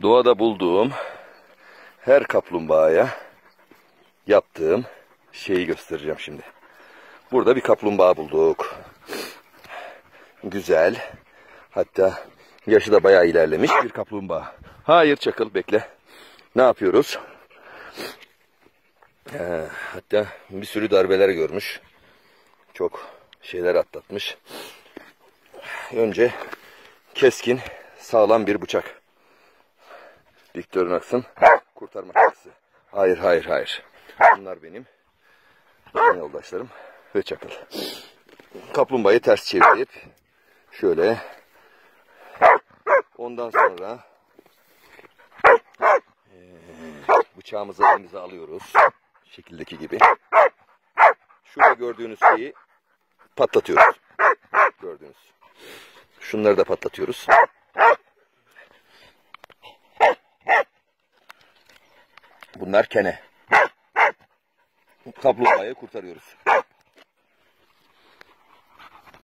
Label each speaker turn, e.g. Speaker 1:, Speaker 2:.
Speaker 1: Doğada bulduğum her kaplumbağaya yaptığım şeyi göstereceğim şimdi. Burada bir kaplumbağa bulduk. Güzel. Hatta yaşı da bayağı ilerlemiş bir kaplumbağa. Hayır çakıl bekle. Ne yapıyoruz? Ee, hatta bir sürü darbeler görmüş. Çok şeyler atlatmış. Önce keskin, sağlam bir bıçak. Victorinox'ın kurtarma çakısı. Hayır, hayır, hayır. Bunlar benim can yoldaşlarım ve çakıl. Kaplumbağayı ters çevirip şöyle ondan sonra eee, bıçağımızı elimize alıyoruz. Şekildeki gibi. Şurada gördüğünüz şeyi patlatıyoruz. Gördüğünüz. Şunları da patlatıyoruz. Bunlar kene. Kaplumbağayı kurtarıyoruz.